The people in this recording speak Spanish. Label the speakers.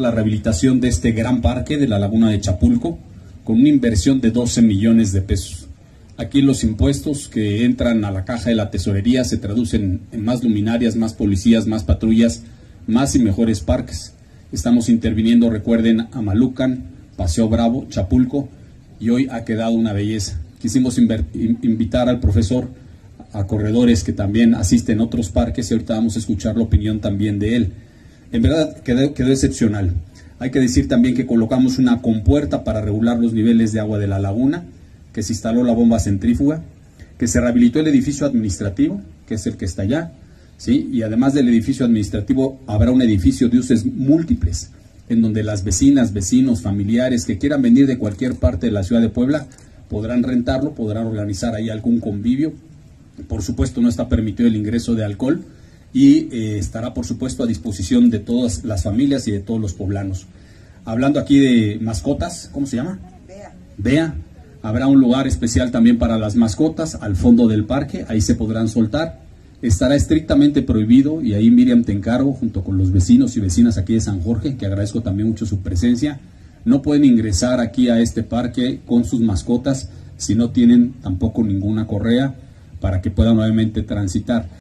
Speaker 1: la rehabilitación de este gran parque de la laguna de Chapulco con una inversión de 12 millones de pesos. Aquí los impuestos que entran a la caja de la tesorería se traducen en más luminarias, más policías, más patrullas, más y mejores parques. Estamos interviniendo, recuerden, a Malucan, Paseo Bravo, Chapulco y hoy ha quedado una belleza. Quisimos invitar al profesor a corredores que también asisten a otros parques y ahorita vamos a escuchar la opinión también de él. En verdad quedó, excepcional. Hay que decir también que colocamos una compuerta para regular los niveles de agua de la laguna, que se instaló la bomba centrífuga, que se rehabilitó el edificio administrativo, que es el que está allá, ¿sí? y además del edificio administrativo habrá un edificio de usos múltiples, en donde las vecinas, vecinos, familiares que quieran venir de cualquier parte de la ciudad de Puebla podrán rentarlo, podrán organizar ahí algún convivio. Por supuesto no está permitido el ingreso de alcohol, y eh, estará por supuesto a disposición de todas las familias y de todos los poblanos. Hablando aquí de mascotas, ¿cómo se llama? Bea. Bea. Habrá un lugar especial también para las mascotas al fondo del parque, ahí se podrán soltar. Estará estrictamente prohibido y ahí Miriam te encargo junto con los vecinos y vecinas aquí de San Jorge, que agradezco también mucho su presencia. No pueden ingresar aquí a este parque con sus mascotas si no tienen tampoco ninguna correa para que puedan nuevamente transitar.